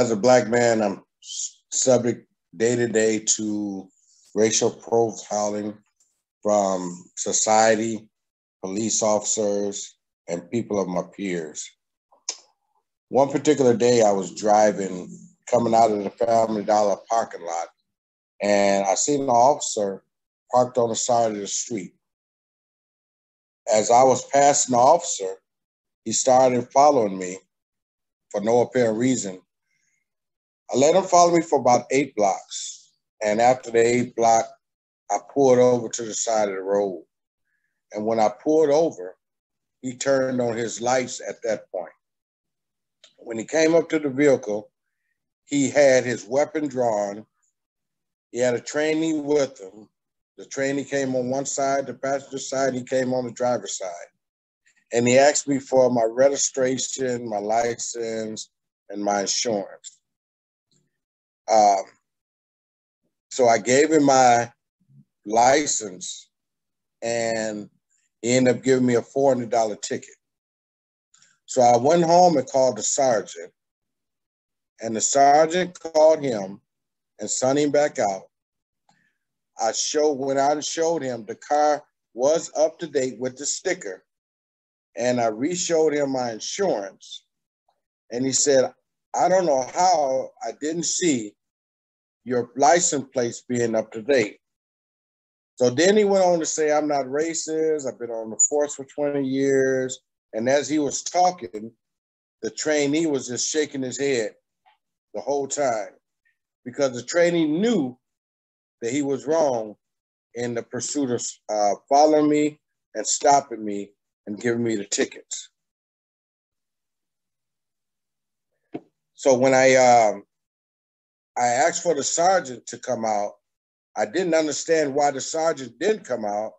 As a black man, I'm subject day to day to racial profiling from society, police officers, and people of my peers. One particular day, I was driving, coming out of the Family Dollar parking lot, and I seen an officer parked on the side of the street. As I was passing the officer, he started following me for no apparent reason. I let him follow me for about eight blocks. And after the eight block, I pulled over to the side of the road. And when I pulled over, he turned on his lights at that point. When he came up to the vehicle, he had his weapon drawn. He had a trainee with him. The trainee came on one side, the passenger side, he came on the driver's side. And he asked me for my registration, my license, and my insurance. Um, so I gave him my license and he ended up giving me a $400 ticket. So I went home and called the sergeant, and the sergeant called him and sent him back out. I showed when I showed him the car was up to date with the sticker, and I re-showed him my insurance, and he said, "I don't know how I didn't see your license plates being up to date." So then he went on to say, I'm not racist. I've been on the force for 20 years. And as he was talking, the trainee was just shaking his head the whole time because the trainee knew that he was wrong in the pursuit of uh, following me and stopping me and giving me the tickets. So when I um, I asked for the sergeant to come out, I didn't understand why the sergeant didn't come out,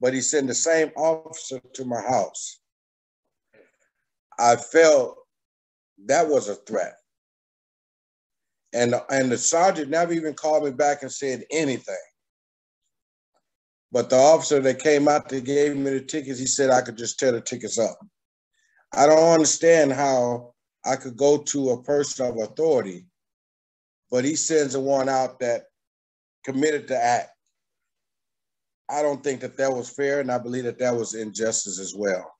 but he sent the same officer to my house. I felt that was a threat. And, and the sergeant never even called me back and said anything. But the officer that came out that gave me the tickets, he said I could just tear the tickets up. I don't understand how I could go to a person of authority, but he sends a one out that committed to act. I don't think that that was fair, and I believe that that was injustice as well.